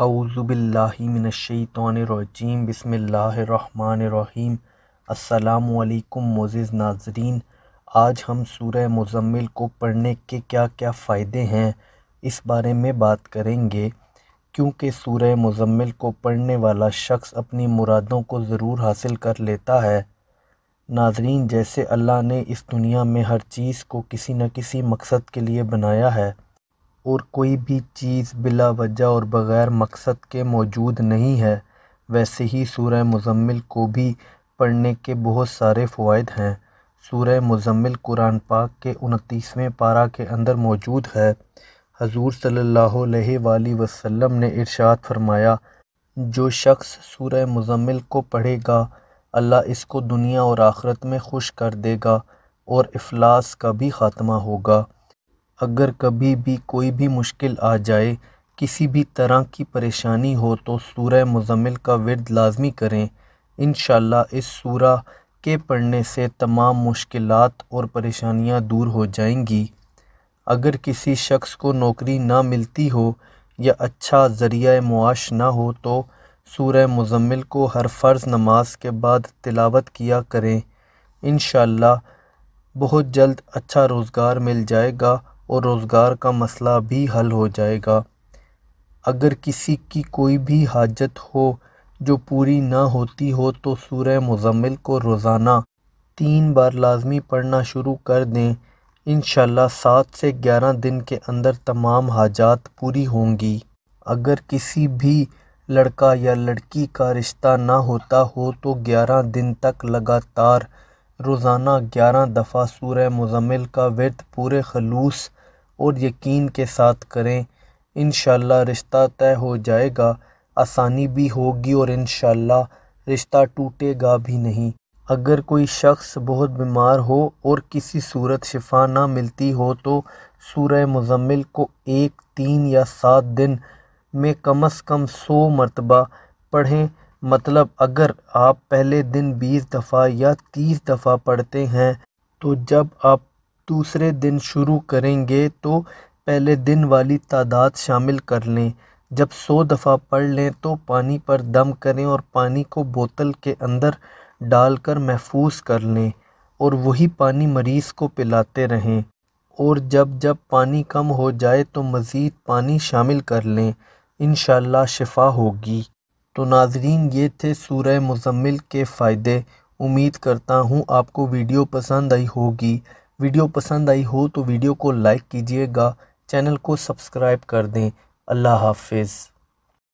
अऊज़ुबिल्लिमिनशैतवानिर्रजीम बिस्मिल्लाहिर्रहमानिर्रहीम अस्सलामुअलैकुम मोज़िज़ नाज़रीन आज हम सूरह मुज़म्मिल को पढ़ने के क्या क्या फ़ायदे हैं, इस बारे में बात करेंगे। क्योंकि सूरह मुज़म्मिल को पढ़ने वाला शख्स अपनी मुरादों को ज़रूर हासिल कर लेता है। नाज़रीन, जैसे अल्लाह ने इस दुनिया में हर चीज़ को किसी न किसी मकसद के लिए बनाया है और कोई भी चीज़ बिला वजह और बग़ैर मकसद के मौजूद नहीं है, वैसे ही सूरह मुज़म्मिल को भी पढ़ने के बहुत सारे फ़वाद हैं। सूरह मुज़म्मिल कुरान पाक के उनतीसवें पारा के अंदर मौजूद है। हजूर अलैहि वसल्लम ने इरशाद फरमाया, जो शख्स सूरह मुज़म्मिल को पढ़ेगा, अल्लाह इसको दुनिया और आखरत में खुश कर देगा और अफलास का भी ख़ात्मा होगा। अगर कभी भी कोई भी मुश्किल आ जाए, किसी भी तरह की परेशानी हो तो सूरह मुज़म्मिल का विरद लाजमी करें। इन इस सूरा के पढ़ने से तमाम मुश्किलात और परेशानियाँ दूर हो जाएँगी। अगर किसी शख्स को नौकरी ना मिलती हो या अच्छा ज़रिया मुआश ना हो तो सूरह मुज़म्मिल को हर फ़र्ज़ नमाज़ के बाद तिलावत किया करें। इन बहुत जल्द अच्छा रोज़गार मिल जाएगा और रोज़गार का मसला भी हल हो जाएगा। अगर किसी की कोई भी हाजत हो, जो पूरी ना होती हो तो सूरह मुज़म्मिल को रोज़ाना तीन बार लाजमी पढ़ना शुरू कर दें। इन सात से ग्यारह दिन के अंदर तमाम हाजात पूरी होंगी। अगर किसी भी लड़का या लड़की का रिश्ता ना होता हो तो ग्यारह दिन तक लगातार रोज़ाना ग्यारह दफ़ा सूरह मुज़म्मिल का वर्द पूरे खलूस और यकीन के साथ करें इन रिश्ता तय हो जाएगा। आसानी भी होगी और इन रिश्ता टूटेगा भी नहीं। अगर कोई शख्स बहुत बीमार हो और किसी सूरत शिफा ना मिलती हो तो सूरह मुज़म्मिल को एक, तीन या सात दिन में कम अज़ कम सौ मरतबा पढ़ें। मतलब अगर आप पहले दिन बीस दफ़ा या तीस दफ़ा पढ़ते हैं तो जब आप दूसरे दिन शुरू करेंगे तो पहले दिन वाली तादाद शामिल कर लें। जब सौ दफ़ा पढ़ लें तो पानी पर दम करें और पानी को बोतल के अंदर डालकर महफूज कर लें और वही पानी मरीज़ को पिलाते रहें। और जब जब पानी कम हो जाए तो मज़ीद पानी शामिल कर लें। इन शिफा होगी। तो नाजरीन, ये थे सूरह मुज़म्मिल के फ़ायदे। उम्मीद करता हूँ आपको वीडियो पसंद आई होगी। वीडियो पसंद आई हो तो वीडियो को लाइक कीजिएगा, चैनल को सब्सक्राइब कर दें। अल्लाह हाफिज़।